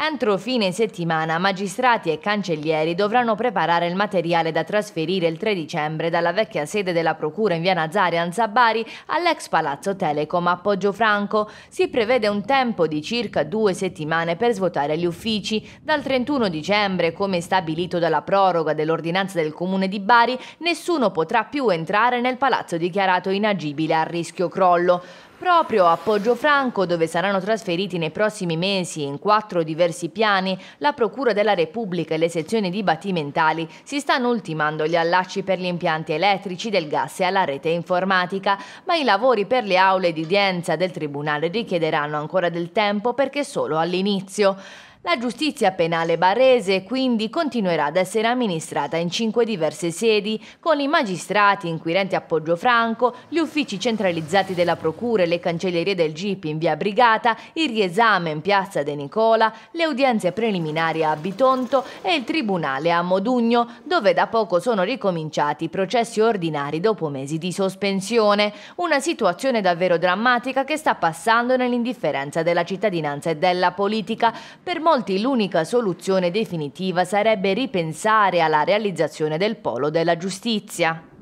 Entro fine settimana magistrati e cancellieri dovranno preparare il materiale da trasferire il 3 dicembre dalla vecchia sede della Procura in via Nazari Anzabari all'ex Palazzo Telecom a Poggio Si prevede un tempo di circa due settimane per svuotare gli uffici. Dal 31 dicembre, come stabilito dalla proroga dell'ordinanza del Comune di Bari, nessuno potrà più entrare nel palazzo dichiarato inagibile a rischio crollo. Proprio a Poggio dove saranno trasferiti nei prossimi mesi in quattro diversi piani, la Procura della Repubblica e le sezioni dibattimentali si stanno ultimando gli allacci per gli impianti elettrici del gas e alla rete informatica, ma i lavori per le aule di udienza del Tribunale richiederanno ancora del tempo perché solo all'inizio. La giustizia penale barese quindi continuerà ad essere amministrata in cinque diverse sedi, con i magistrati inquirenti a Franco, gli uffici centralizzati della Procura e le cancellerie del GIP in via Brigata, il riesame in piazza De Nicola, le udienze preliminari a Bitonto e il tribunale a Modugno, dove da poco sono ricominciati i processi ordinari dopo mesi di sospensione. Una situazione davvero drammatica che sta passando nell'indifferenza della cittadinanza e della politica per molti l'unica soluzione definitiva sarebbe ripensare alla realizzazione del polo della giustizia.